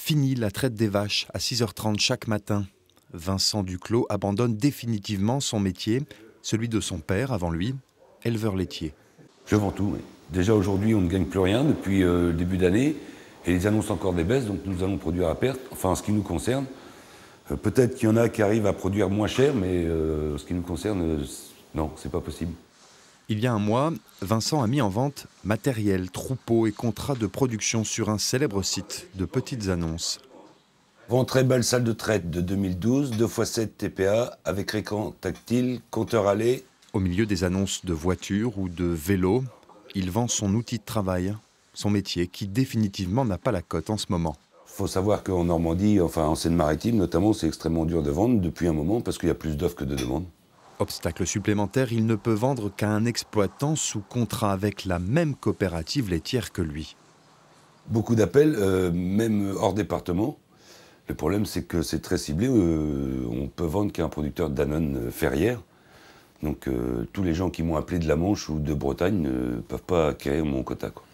Fini la traite des vaches à 6h30 chaque matin. Vincent Duclos abandonne définitivement son métier, celui de son père avant lui, éleveur laitier. Je vends tout. Déjà aujourd'hui, on ne gagne plus rien depuis euh, le début d'année et les annonces encore des baisses, donc nous allons produire à perte, enfin en ce qui nous concerne. Euh, peut-être qu'il y en a qui arrivent à produire moins cher, mais euh, ce qui nous concerne, non, c'est pas possible. Il y a un mois, Vincent a mis en vente matériel, troupeaux et contrats de production sur un célèbre site de petites annonces. Très belle salle de traite de 2012, 2 x 7 TPA, avec écran tactile, compteur lait. Au milieu des annonces de voitures ou de vélos, il vend son outil de travail, son métier qui définitivement n'a pas la cote en ce moment. Il faut savoir qu'en Normandie, enfin en Seine-Maritime notamment, c'est extrêmement dur de vendre depuis un moment parce qu'il y a plus d'offres que de demandes. Obstacle supplémentaire, il ne peut vendre qu'à un exploitant sous contrat avec la même coopérative laitière que lui. Beaucoup d'appels, euh, même hors département. Le problème, c'est que c'est très ciblé. Euh, on peut vendre qu'à un producteur Danone Ferrière. Donc euh, tous les gens qui m'ont appelé de la Manche ou de Bretagne ne peuvent pas acquérir mon quota. Quoi.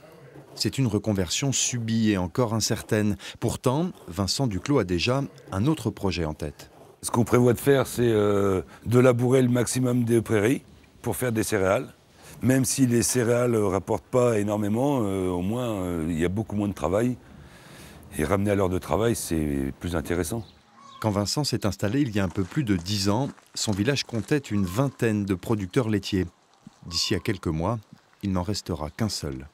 C'est une reconversion subie et encore incertaine. Pourtant, Vincent Duclos a déjà un autre projet en tête. Ce qu'on prévoit de faire, c'est euh, de labourer le maximum des prairies pour faire des céréales. Même si les céréales ne rapportent pas énormément, euh, au moins euh, il y a beaucoup moins de travail. Et ramener à l'heure de travail, c'est plus intéressant. Quand Vincent s'est installé il y a un peu plus de dix ans, son village comptait une vingtaine de producteurs laitiers. D'ici à quelques mois, il n'en restera qu'un seul.